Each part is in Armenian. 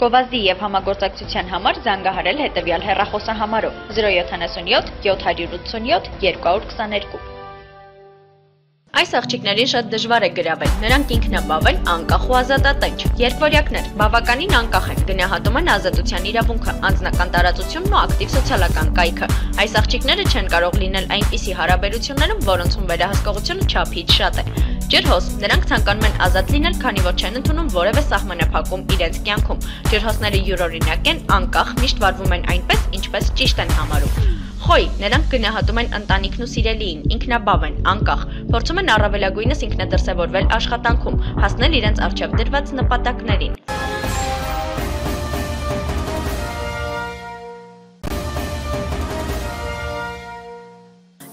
Գովազդի եւ համագործակցության համար զանգահարել հետեւյալ հեռախոսահամարով 077 787 222 Այս աղջիկներին շատ դժվար է գրավել։ Նրանք ինքնաբավ են, անկախ ու ազատատենչ։ Երկվորյակներ, բավականին անկախ են, գնահատում են ազատության իրավունքը, անձնական տարածությունն ու ակտիվ սոցիալական կայքը։ Այս աղջիկները չեն կարող լինել այնպիսի հարաբերություններում, որոնցում վերահսկողությունը չափից շատ է։ Ջրհոս, նրանք ցանկանում են ազատ լինել, քանի որ չեն ընդունում որևէ սահմանափակում իրենց կյանքում։ Ջրհոսները յուրօրինակ են, անկախ, միշտ վարվում են այնպես, ինչպես ճիշտ են համարում։ Խոյ, նրանք գնահատում են ընտանիքն ու սիրելիին, ինքնաբավ են, անկախ, փորձում են առավելագույնս ինքնադրսևորվել աշխատանքում, հասնել իրենց արժև դրված նպատակներին։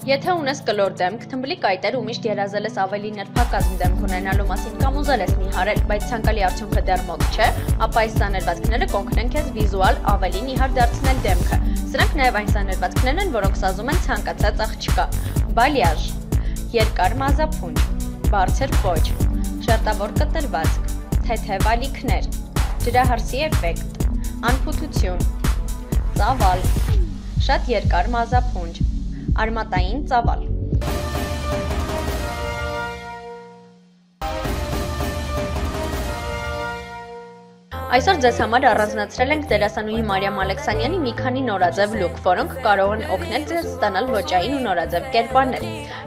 Եթե ունես կլոր դեմք, թմբլիկ այտեր ու միշտ երազել ես ավելի նրբակազմ դեմք ունենալու մասին կամ ուզել ես նիհարել, բայց ցանկալի արդյունքը դեռ մոտ չէ, ապա այս սաներվածքները կօգնեն քեզ վիզուալ ավելի նիհար դարձնել դեմքը։ Սրանք նաև այն սաներվածքներն են, որոնք սազում են ցանկացած աղջկա։ Բալյաժ, երկար մազափունջ, բարձր պոչ, շերտավոր կտրվածք, թեթև ալիքներ, ջրահարսի էֆեկտ, անփութություն, ծավալ, շատ երկար մազափունջ, արմատային ծավալ։ Այսօր ձեզ համար առանձնացրել ենք դերասանուհի Մարիամ Ալեքսանյանի մի քանի նորաձև լուք, որոնք կարող են օգնել ձեզ ստանալ ոճային ու նորաձև կերպարներ։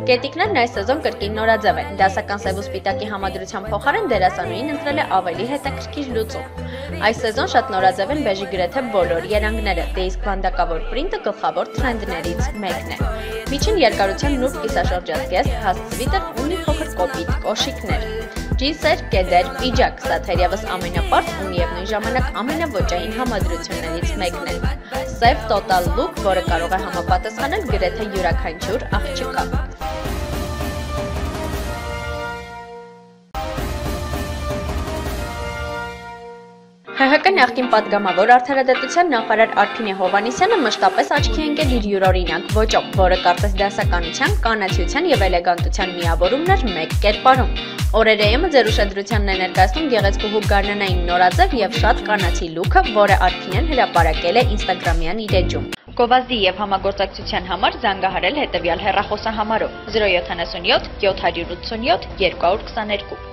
Կետիկներն այս սեզոն կրկին նորաձև են։ Դասական սև ու սպիտակի համադրության փոխարեն դերասանուհին ընտրել է ավելի հետաքրքիր լուծում։ Այս սեզոն շատ նորաձև են բեժի գրեթե բոլոր երանգները, դե իսկ վանդակավոր պրինտը գլխավոր թրենդներից մեկն է։ Միջին երկարության նուրբ կիսաշրջազգեստ հաստ սվիտեր ունի փոքր կոպիտ կոշիկներ։ Ջինսեր, կեդեր, պիջակ, սա թերևս ամենապարզ ու միևնույն ժամանակ ամենաոճային համադրություններից մեկն է։ Սև Total Look, որը կարող է համապատասխանել գրեթե յուրաքանչյուր աղջկա։ նախկին падգամավոր արդարադատության նախարար Արփինե Հովանիսյանը մշտապես աչքի ընկել իր յուրօրինակ ոճով, որը կարծես դասականության, կանացիության եւ էլեգանտության միավորումն էր մեկ կերպարում։ Օրերեյը ձեր ուշադրությանն է ներկայացնում գեղեցկուհու գարնանային նորաձև եւ շատ կանացի լուքը, որը Արփինեն հրապարակել է Instagram-յան իր էջում։ Կովազդի եւ համագործակցության համար զանգահարել հետեւյալ հեռախոսահամարով 077 787 222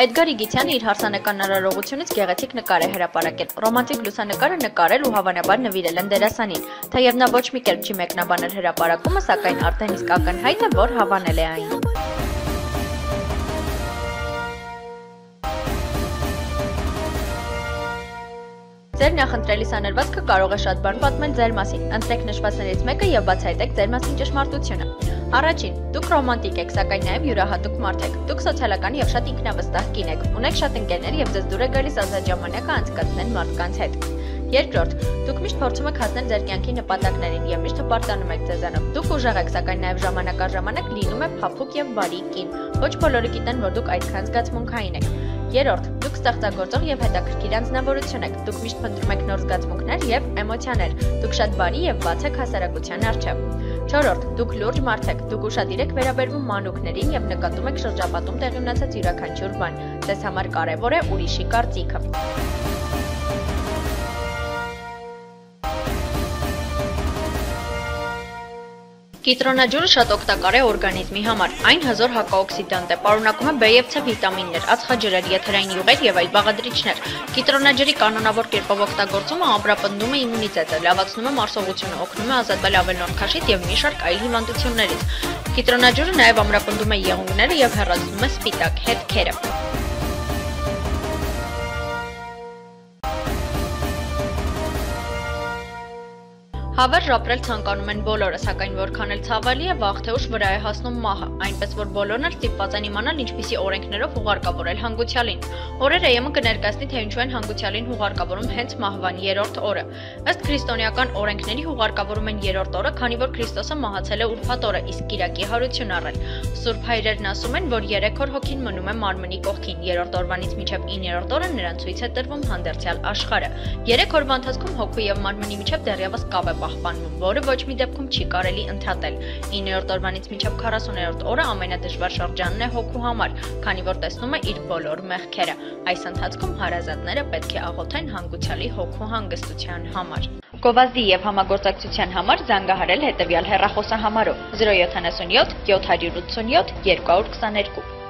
Էդգար Իգիթյանը իր հարսանեկան արարողությունից գեղեցիկ նկար է հրապարակել։ Ռոմանտիկ լուսանկարը նկարել ու հավանաբար նվիրել են դերասանին։ Թեև նա ոչ մի կերպ չի մեկնաբանել հրապարակումը, սակայն արդեն իսկ ակնհայտ է, որ հավանել է այն։ Ձեր նախընտրելի սաներվածքը կարող է շատ բան պատմել ձեր մասին։ Ընտրեք նշվածներից մեկը եւ բացահայտեք ձեր մասին ճշմարտությունը։ Առաջին, դուք ռոմանտիկ եք, սակայն նաև յուրահատուկ մարդ եք։ Դուք սոցիալական եւ շատ ինքնավստահ կին եք։ Ունեք շատ ընկերներ եւ ձեզ դուր է գալիս ազատ ժամանակը անցկացնել մարդկանց հետ։ Երկրորդ, դուք միշտ փորձում եք հասնել ձեր կյանքի նպատակներին եւ միշտ հպարտանում եք ձեզանով։ Դուք ուժեղ եք, սակայն նաեւ ժամանակ առ ժամանակ լինում եք փափուկ եւ բարի կին։ Ոչ բոլորը գիտեն, որ դուք այդքան զգացմունքային եք։ Երորդ, դուք ստեղծագործող եւ հետաքրքիր անձնավորություն եք։ Դուք միշտ փնտրում եք նոր զգացմունքներ եւ էմոցիաներ։ Դուք շատ բարի եւ բաց եք հասարակության առջև։ Չորրորդ, դուք լուրջ մարդ եք։ Դուք ուշադիր եք վերաբերվում մանուկներին եւ նկատում եք շրջապատում տեղի ունեցած յուրաքանչյուր բան։ Ձեզ համար կարեւոր է ուրիշի կարծիքը։ Կիտրոնաջուրը շատ օգտակար է օրգանիզմի համար։ Այն հզոր հակաօքսիդանտ է, պարունակում է B եւ C վիտամիններ, ածխաջրեր, եթերային յուղեր եւ այլ բաղադրիչներ։ Կիտրոնաջրի կանոնավոր կերպով օգտագործումը ամրապնդում է իմունիտետը, լավացնում է մարսողությունը, օգնում է ազատվել ավելորդ քաշից եւ մի շարք այլ հիվանդություններից։ Կիտրոնաջուրը նաեւ ամրապնդում է եղունգները եւ հեռացնում է սպիտակ հետքերը։ Հավերժ ապրել ցանկանում են բոլորը, սակայն որքան էլ ցավալի է, վաղ թե ուշ վրա է հասնում մահը, այնպես որ բոլորն էլ ստիպված են իմանալ ինչպիսի օրենքներով հուղարկավորել հանգուցյալին։ Օրերը ԵՄ կներկայացնի, թե ինչու են հանգուցյալին հուղարկավորում հենց մահվան 3-րդ օրը։ Ըստ քրիստոնեական օրենքների հուղարկավորում են 3-րդ օրը, քանի որ Քրիստոսը մահացել է ուրբաթ օրը, իսկ Կիրակի հարություն առել։ Սուրբ հայրերն ասում են, որ 3 օր հոգին մնում է մարմնի կողքին, 3-րդ օրվանից մինչև 9-րդ օրը նրան ցույց է տրվում հանդերձյալ աշխարհը։ 3 օրվա ընթացքում հոգու եւ մարմնի միջև դեռևս կապ է պահպանվում, որը ոչ մի դեպքում չի կարելի ընդհատել։ 9-րդ օրվանից մինչև 40-րդ օրը ամենադժվար շրջանն է հոգու համար, քանի որ տեսնում է իր բոլոր մեղքերը։ Այս ընթացքում հարազատները պետք է աղոթեն հանգուցյալի հոգու հանգստության համար։ Գովազդի եւ համագործակցության համար զանգահարել հետեւյալ հեռախոսահամարով 077 787 222